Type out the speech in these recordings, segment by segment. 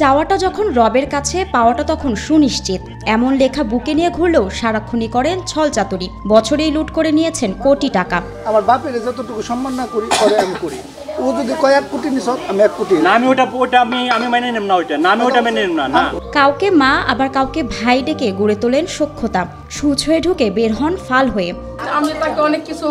চাওয়াটা যখন রবের কাছে পাওয়াটা তখন সুনিশ্চিত। এমন লেখা বুকে নিয়ে ঘুরলেও সারাক্ষণই করেন ছল চাতুরি। বছরেই লুট করে নিয়েছেন কোটি টাকা। আমার বাপের যতটুকু সম্মান না করি করে আমি করি। ও যদি কয় এক কোটি নিছ আমি এক কোটি। না আমি ওটা ওটা আমি আমি মেনে নেব না ওইটা। না আমি ওটা মেনে নেব না না। কাউকে মা আবার কাউকে ভাই ডেকে গড়ে তোলেন সক্ষতা। সুচ হয়ে ঢুকে বের হন ফাল হয়ে। আমি তাকে অনেক কিছু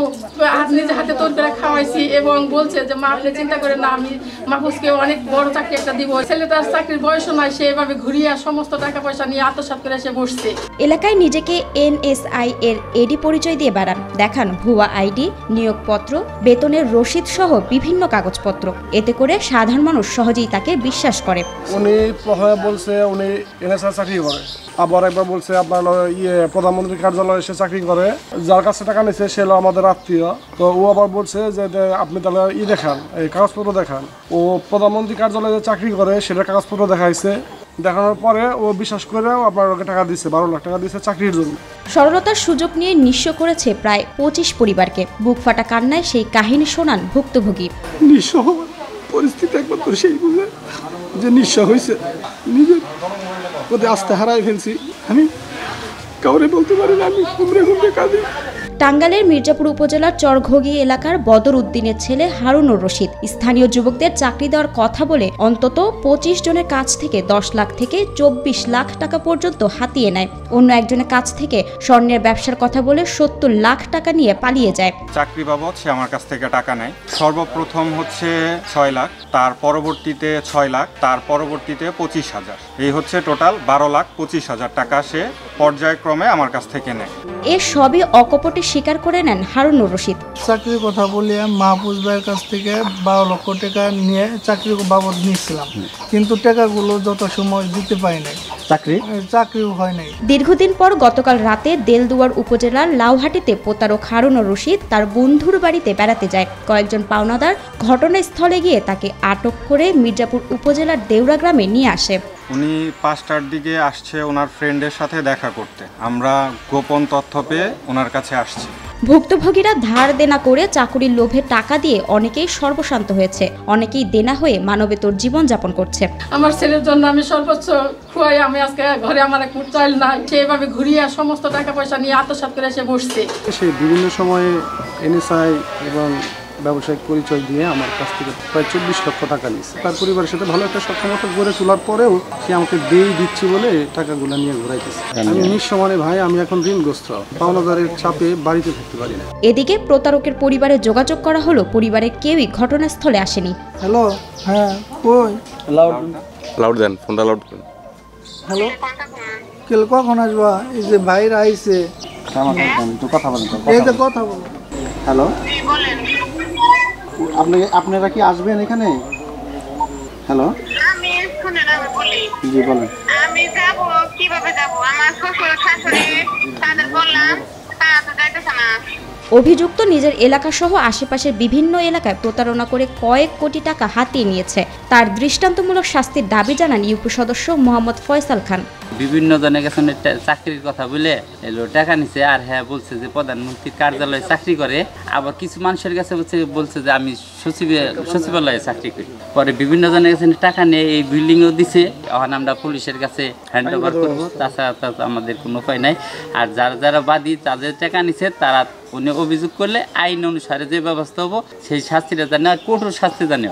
নিজে হাতে তৈরি করে খাওয়াইছি এবং বলছে যে মা আপনি চিন্তা করেন না আমি মাহফুজকে অনেক বড় চাকরি একটা দিব। ছেলে তার চাকরির বয়সও নয় সে এভাবে ঘুরিয়ে সমস্ত টাকা পয়সা নিয়ে আত্মসাৎ করে এসে বসছে। এলাকায় নিজেকে এনএসআই এর এডি পরিচয় দিয়ে বেড়ান। দেখান ভুয়া আইডি নিয়োগপত্র বেতনের রসিদ সহ বিভিন্ন কাগজপত্র। এতে করে সাধারণ মানুষ সহজেই তাকে বিশ্বাস করে। উনি প্রথমে বলছে উনি এনএসআর চাকরি করে। আবার একবার বলছে আপনার ইয়ে প্রধানমন্ত্রী কার্যালয়ে সে চাকরি করে। যার কাছে টাকা নিচ্ছে সে হলো আমাদের আত্মীয়। তো ও আবার বলছে যে আপনি তাহলে ই দেখান এই কাগজপত্র দেখান। ও প্রধানমন্ত্রী কার্যালয়ে যে চাকরি করে সেটা কাগজপত্র দেখাইছে। দেখানোর পরে ও বিশ্বাস করে আপনার ওকে টাকা দিচ্ছে বারো লাখ টাকা দিচ্ছে চাকরির জন্য। সরলতার সুযোগ নিয়ে নিঃস্ব করেছে প্রায় পঁচিশ পরিবারকে। বুক ফাটা কান্নায় সেই কাহিনী শোনান ভুক্তভোগী। নিঃস্ব পরিস্থিতি একমাত্র সেই বুঝে যে নিঃস্ব হয়েছে নিজের প্রতি আস্থা হারাই ফেলছি। আমি কাউরে বলতে পারি না আমি ঘুমরে ঘুমরে কাঁদি। টাঙ্গাইলের মির্জাপুর উপজেলার চরঘগি এলাকার বদর উদ্দিনের ছেলে হারুনুর রশিদ। স্থানীয় যুবকদের চাকরি দেওয়ার কথা বলে অন্তত পঁচিশ জনের কাছ থেকে দশ লাখ থেকে চব্বিশ লাখ টাকা পর্যন্ত হাতিয়ে নেয়। অন্য একজনের কাছ থেকে স্বর্ণের ব্যবসার কথা বলে সত্তর লাখ টাকা নিয়ে পালিয়ে যায়। চাকরি বাবদ সে আমার কাছ থেকে টাকা নেয়। সর্বপ্রথম হচ্ছে ছয় লাখ, তার পরবর্তীতে ছয় লাখ, তার পরবর্তীতে পঁচিশ হাজার। এই হচ্ছে টোটাল বারো লাখ পঁচিশ হাজার টাকা সে পর্যায়ক্রমে আমার কাছ থেকে নেয়। এ সবই অকপটে স্বীকার করে নেন হারুনুর রশিদ। চাকরির কথা বলে মাহফুজ ভাইয়ের কাছ থেকে বারো লক্ষ টাকা নিয়ে চাকরি বাবদ নিয়েছিলাম। কিন্তু টাকাগুলো যত সময় দিতে পারি নাই চাকরি? চাকরিও হয় নাই। দীর্ঘদিন পর গতকাল রাতে দেলদুয়ার উপজেলার লাউহাটিতে প্রতারক হারুনুর রশিদ তার বন্ধুর বাড়িতে বেড়াতে যায়। কয়েকজন পাওনাদার ঘটনাস্থলে গিয়ে তাকে আটক করে মির্জাপুর উপজেলার দেউরা গ্রামে নিয়ে আসে। উনি পাঁচটার দিকে আসছে ওনার ফ্রেন্ডের সাথে দেখা করতে। আমরা গোপন তথ্য পেয়ে ওনার কাছে আসছি। ভুক্তভোগীরা ধার দেনা করে চাকুরির লোভে টাকা দিয়ে অনেকেই সর্বশান্ত হয়েছে। অনেকেই দেনা হয়ে মানবেতর জীবন যাপন করছে। আমার ছেলের জন্য আমি সর্বোচ্চ খুয়াই আমি আজকে ঘরে আমার এক চাইল নাই। সেইভাবে ঘুরিয়ে সমস্ত টাকা পয়সা নিয়ে আত্মসাত করে এসে বসছে। সে বিভিন্ন সময়ে এনএসআই এবং ব্যবসায়িক পরিচয় দিয়ে আমার কাছ থেকে প্রায় চব্বিশ লক্ষ টাকা নিয়েছে। তার পরিবারের সাথে ভালো একটা সক্ষমতা গড়ে তোলার পরেও সে আমাকে দেই দিচ্ছি বলে টাকাগুলো নিয়ে ঘুরাইতেছে। আমি নিঃসমানে ভাই আমি এখন ঋণগ্রস্ত। পাওনাদারের চাপে বাড়িতে থাকতে পারি না। এদিকে প্রতারকের পরিবারে যোগাযোগ করা হলো পরিবারের কেউই ঘটনাস্থলে আসেনি। হ্যালো? হ্যাঁ কই? লাউড। লাউড দেন ফোনটা লাউড করেন। হ্যালো? কেল কখন আসবা? এই যে ভাইরা আইছে। কথা বলেন তো এই যে কথা বলো। হ্যালো? আপনি আপনারা কি আসবেন এখানে? হ্যালো আমি শুনেন আমি বলি। জি বলেন। আমি যাব কীভাবে যাব? আমার শ্বশুর শাশুড়ি তাদের বললাম তারা তো যাইতেছে না। অভিযুক্ত নিজের এলাকাসহ আশেপাশের বিভিন্ন এলাকায় প্রতারণা করে কয়েক কোটি টাকা হাতিয়ে নিয়েছে। তার দৃষ্টান্তমূলক শাস্তির দাবি জানান ইউপি সদস্য মোহাম্মদ ফয়সাল খান। বিভিন্ন জনের কাছে চাকরির কথা বলে এলো টাকা নিছে আর হ্যাঁ বলছে যে প্রধানমন্ত্রীর কার্যালয়ে চাকরি করে। আবার কিছু মানুষের কাছে বলছে বলছে যে আমি সচিবে সচিবালয়ে চাকরি করি। পরে বিভিন্ন জনের কাছে টাকা নিয়ে এই বিল্ডিংও দিছে। এখন আমরা পুলিশের কাছে হ্যান্ড ওভার করব। তাছাড়া আমাদের কোনো উপায় নাই। আর যারা যারা বাদী, তাদের টাকা নিছে, তারা উনি অভিযোগ করলে আইন অনুসারে যে ব্যবস্থা হব, সেই শাস্তিটা জানে আর কঠোর শাস্তি জানে